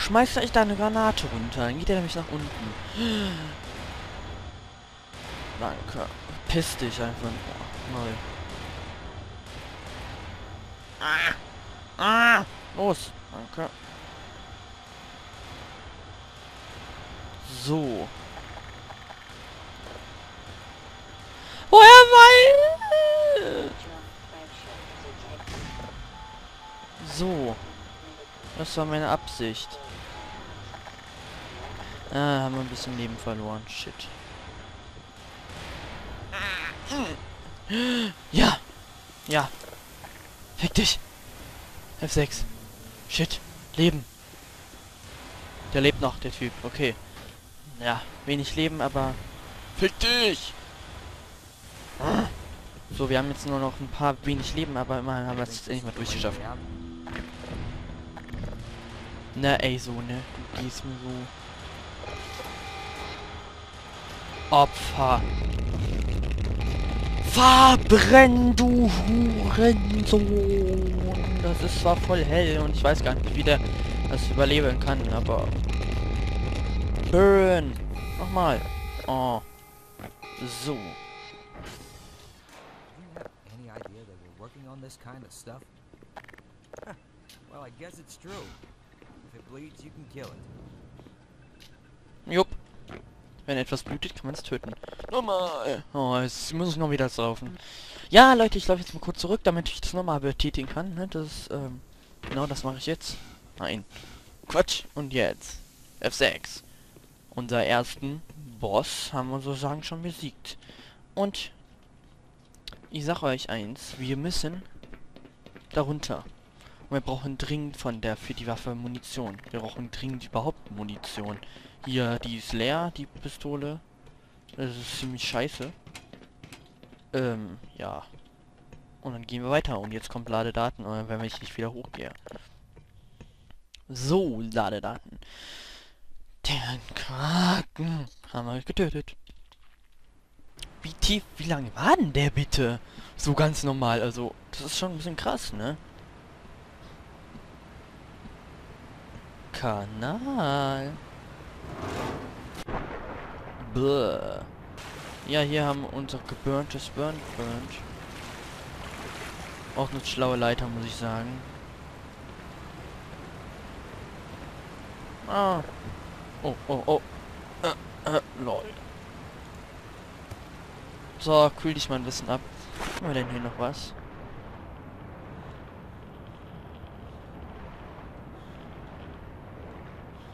schmeißt euch da eine Granate runter. Dann geht er nämlich nach unten. Danke. Piss dich einfach. Oh, neu. Ah. Ah. Los. Danke. So. Woher weiß... So. Das war meine Absicht. Ah, haben wir ein bisschen Leben verloren. Shit. Ja. Ja. Fick dich. F6. Shit. Leben. Der lebt noch, der Typ. Okay. Ja, wenig Leben, aber... Fick dich! So, wir haben jetzt nur noch ein paar wenig Leben, aber immerhin haben wir es jetzt endlich mal durchgeschafft. Na ey, so, ne? Du gehst mir so... Opfer. Verbrenn, du Hurensohn! Das ist zwar voll hell und ich weiß gar nicht, wie der das überleben kann, aber... Burn! Nochmal. Oh. So. Any idea they were working on this kind of stuff? well, I guess it's true. If it bleeds, you can kill it. Jupp. Wenn etwas blutet, kann man es töten. Nochmal. Oh, jetzt muss ich noch wieder saufen. Ja, Leute, ich laufe jetzt mal kurz zurück, damit ich das nochmal betätigen kann. Ne? Das, ähm, genau, das mache ich jetzt. Nein. Quatsch. Und jetzt. F6. Unser ersten Boss haben wir sozusagen schon besiegt. Und ich sag euch eins, wir müssen darunter. Wir brauchen dringend von der für die Waffe Munition. Wir brauchen dringend überhaupt Munition. Hier, die ist leer, die Pistole. Das ist ziemlich scheiße. Ähm, ja. Und dann gehen wir weiter. Und jetzt kommt Ladedaten, wenn ich nicht wieder hochgehe. So, Ladedaten. Den Kraken haben wir getötet. Wie tief, wie lange war denn der bitte? So ganz normal, also, das ist schon ein bisschen krass, ne? Kanal. Bäh. Ja, hier haben wir unser geburntes Burn burnt. Auch eine schlaue Leiter, muss ich sagen. Ah. Oh, oh, oh. Äh, äh, lol. So, kühl dich mal ein bisschen ab. Haben wir denn hier noch was?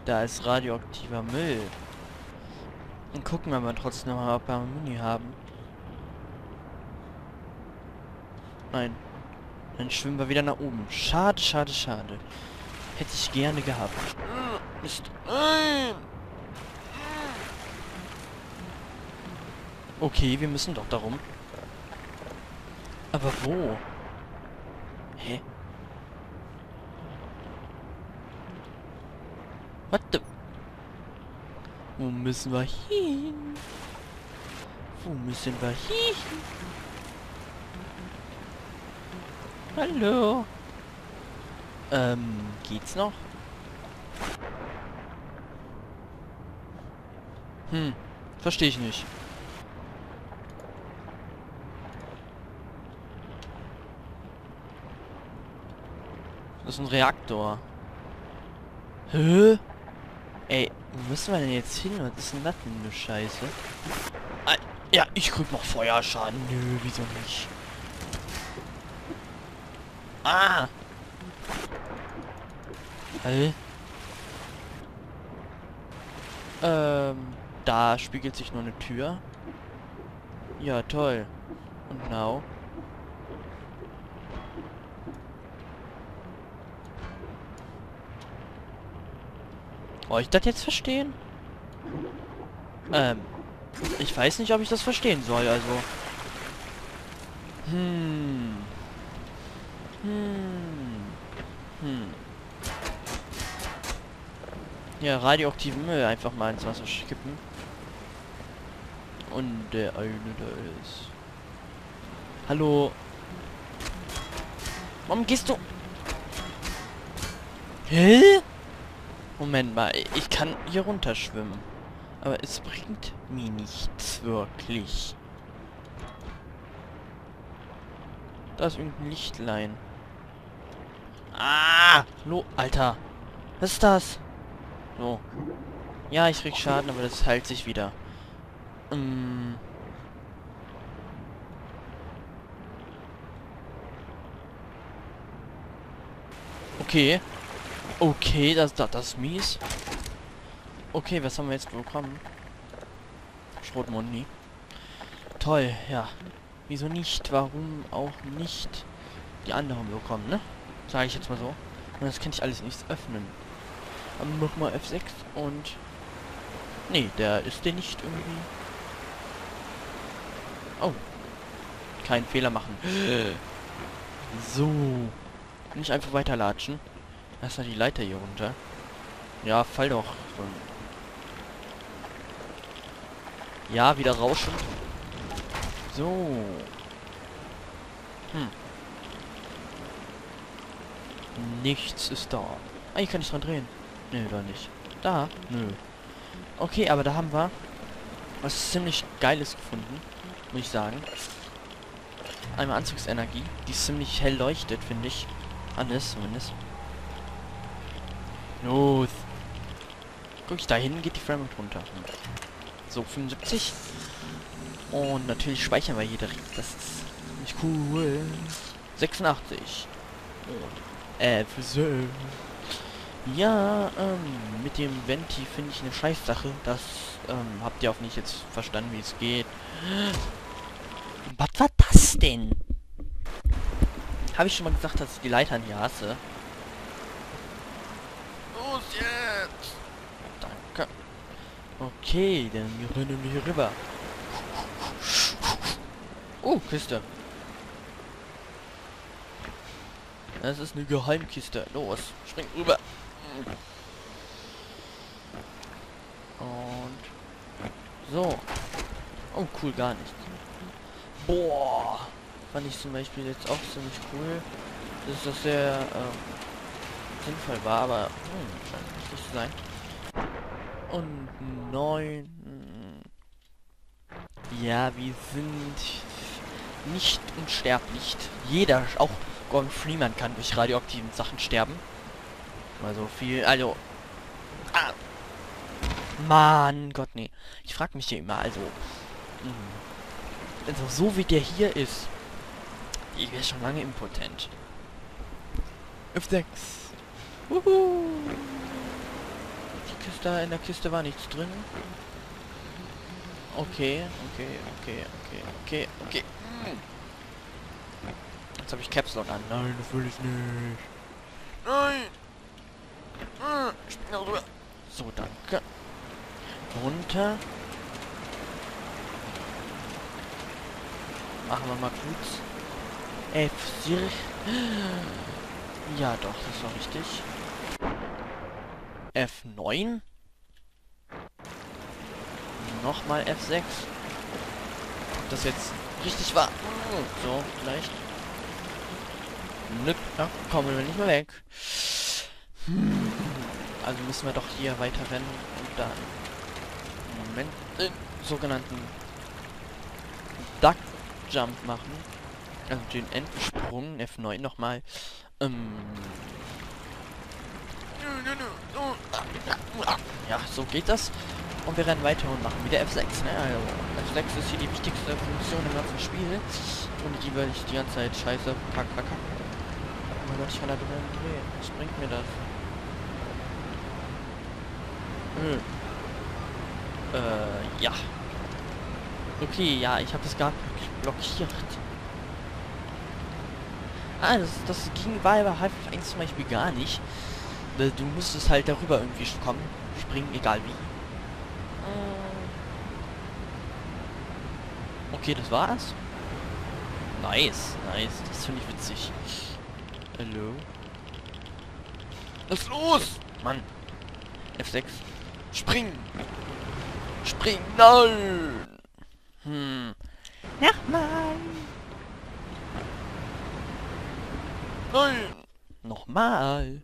Da ist radioaktiver Müll. Und gucken wir mal trotzdem mal, ob wir Muni haben. Nein. Dann schwimmen wir wieder nach oben. Schade, schade, schade. Hätte ich gerne gehabt. Mist. Okay, wir müssen doch darum. Aber wo? Hä? What the... Wo müssen wir hin? Wo müssen wir hin? Hallo? Ähm, geht's noch? Hm, verstehe ich nicht. Das ist ein Reaktor. Hä? Ey, wo müssen wir denn jetzt hin? Was ist denn das für eine Scheiße? Ah, ja, ich krieg noch Feuerschaden. Nö, wieso nicht? Ah! Hä? Ähm, da spiegelt sich nur eine Tür. Ja, toll. Und now? Soll ich das jetzt verstehen? Ähm, ich weiß nicht, ob ich das verstehen soll, also. Hm. Hm. Hm. Ja, radioaktiven Müll einfach mal ins Wasser kippen. Und der eine da ist. Hallo. Warum gehst du? Hä? Moment mal, ich kann hier runterschwimmen. Aber es bringt mir nichts wirklich. Da ist irgendein Lichtlein. Ah! Lo Alter. Was ist das? So. Ja, ich krieg Schaden, aber das heilt sich wieder. Ähm. Okay. Okay, das, das, das ist mies. Okay, was haben wir jetzt bekommen? Schrotmoni. Toll, ja. Wieso nicht? Warum auch nicht die anderen bekommen, ne? Sage ich jetzt mal so. Und das kann ich alles nicht öffnen. Aber mach mal F6 und... Nee, der ist der nicht irgendwie... Oh. Kein Fehler machen. So. Nicht einfach weiterlatschen. Lass mal die Leiter hier runter. Ja, fall doch. Ja, wieder rauschen. So. Hm. Nichts ist da. Ah, hier kann ich dran drehen. Nö, da nicht. Da? Nö. Okay, aber da haben wir was ziemlich Geiles gefunden. Muss ich sagen. Einmal Anzugsenergie, die ziemlich hell leuchtet, finde ich. Alles zumindest. Los. Guck ich, da hinten geht die Frame runter. So, 75. Und natürlich speichern wir hier direkt. Das ist nicht cool. 86. Und F6. Ja, ähm, mit dem Venti finde ich eine Scheißsache. Das, ähm, habt ihr auch nicht jetzt verstanden, wie es geht. Was war das denn? Habe ich schon mal gesagt, dass ich die Leitern hier hasse? Los jetzt! Danke. Okay, dann rennen wir hier rüber. Oh, Kiste. Das ist eine Geheimkiste. Los, spring rüber. Und so. Oh, cool, gar nichts. Boah. Fand ich zum Beispiel jetzt auch ziemlich cool. Dass das sehr äh, sinnvoll war, aber hm, scheint nicht zu sein. Und neun. Ja, wir sind nicht unsterblich. Jeder, auch Gordon Freeman kann durch radioaktiven Sachen sterben. Also viel, also... Ah. Mann, Gott, nee. Ich frag mich hier immer, also... Mh. Also so wie der hier ist, ich wäre schon lange impotent. F6. Wuhu. Die Kiste, in der Kiste war nichts drin. Okay, okay, okay, okay, okay, okay. Jetzt habe ich Caps Lock an. Nein, das will ich nicht. Nein! Ich bin rüber. So, danke. Runter. Machen wir mal kurz. F4. Ja, doch, das war richtig. F9. Nochmal F6. Ob das jetzt richtig war. So, vielleicht. Nüpp, ja, kommen wir nicht mehr weg. Also müssen wir doch hier weiter rennen und dann Moment den sogenannten Duck Jump machen. Also den Endsprung F9 nochmal. Ähm ja, so geht das. Und wir rennen weiter und machen wieder F6. Ne? Also F6 ist hier die wichtigste Funktion im ganzen Spiel. Und die werde ich die ganze Zeit scheiße kack, kack, kack. Oh mein Gott, ich kann da drin drehen. Was bringt mir das? Hm. Äh, ja. Okay, ja, ich habe gar nicht blockiert. Ah, das, das ging bei Half-Life 1 zum Beispiel gar nicht. Äh, du musstest halt darüber irgendwie kommen. Springen, egal wie. Okay, das war's. Nice, nice. Das finde ich witzig. Hallo? Was ist los? Mann. F6. Spring! Spring! Nein! Hm. Nochmal! Nein! Nochmal!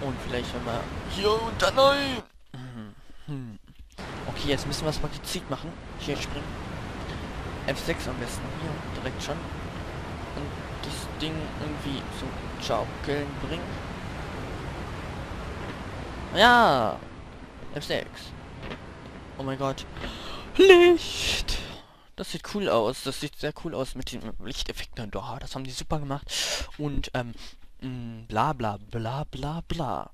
Und vielleicht wenn wir hier und dann nein. Hm. Okay, jetzt müssen wir es mal gezielt machen. Hier springen. F6 am besten. Hier, direkt schon. Und das Ding irgendwie zum Schaukeln bringen. Ja! F6. Oh mein Gott. Licht! Das sieht cool aus. Das sieht sehr cool aus mit den Lichteffekten. Doch, das haben die super gemacht. Und, ähm, mh, bla bla bla bla bla.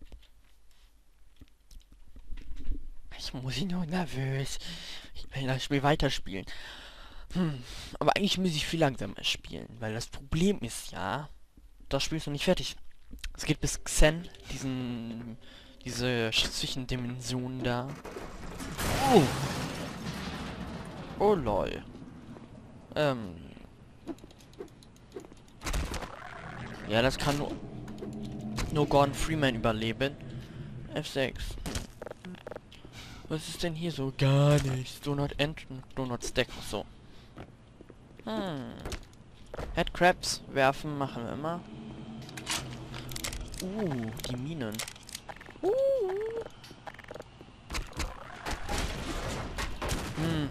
Ich muss ich noch nervös. Ich will das Spiel weiterspielen. Hm, aber eigentlich muss ich viel langsamer spielen, weil das Problem ist ja, das Spiel ist noch nicht fertig. Es geht bis Xen, diesen, diese Zwischendimension da. Oh. Oh lol. Ähm. Ja, das kann nur, nur Gordon Freeman überleben. F6. Was ist denn hier so? Gar nichts. Do not end, do not stack. So. Hm. Headcrabs werfen machen wir immer. Uh, die Minen. Uh. Hm.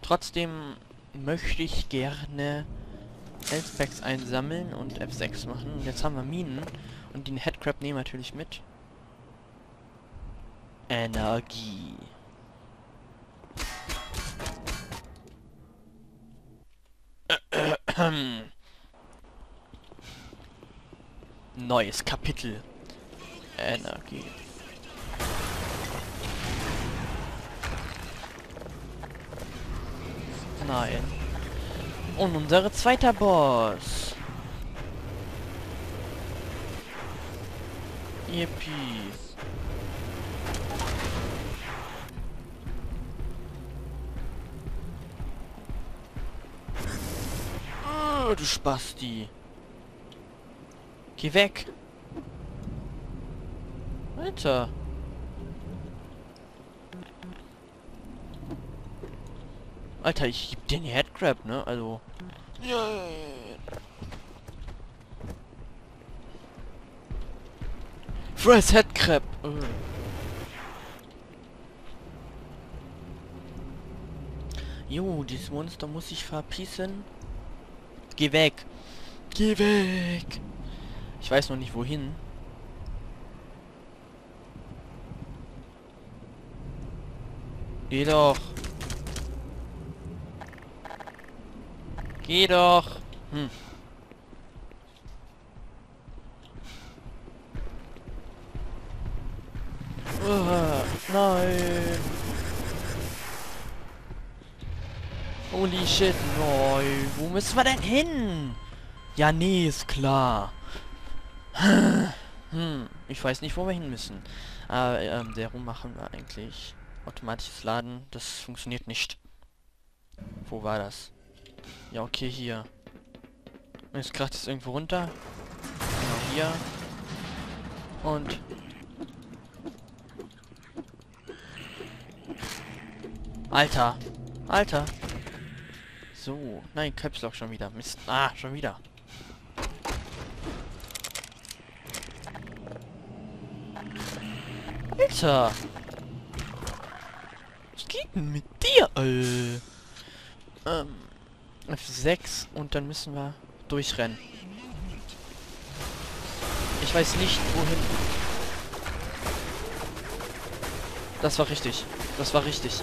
Trotzdem möchte ich gerne L-Specs einsammeln und F6 machen. Und jetzt haben wir Minen. Und den Headcrab nehmen wir natürlich mit. Energie. Neues Kapitel. Energie. Nein. Und unser zweiter Boss. Yippie. Oh, du Spasti. Geh weg. Alter. Alter, ich geb den Headcrab, ne? Also. Ja. Fresh Headcrab. Äh. Jo, dieses Monster muss sich verpissen. Geh weg. Geh weg. Ich weiß noch nicht wohin. Geh doch. Geh doch. Hm. Uh, nein. Holy shit, nein. Wo müssen wir denn hin? Ja, nee, ist klar. Hm, ich weiß nicht, wo wir hin müssen. Aber ähm, darum machen wir eigentlich automatisches Laden. Das funktioniert nicht. Wo war das? Ja, okay, hier. Und jetzt kracht es irgendwo runter. Genau hier. Und... Alter. Alter. So. Nein, Caps Lock schon wieder. Mist. Ah, schon wieder. Alter. Was geht denn mit dir, äh? Ähm, F6 und dann müssen wir durchrennen. Ich weiß nicht, wohin. Das war richtig. Das war richtig.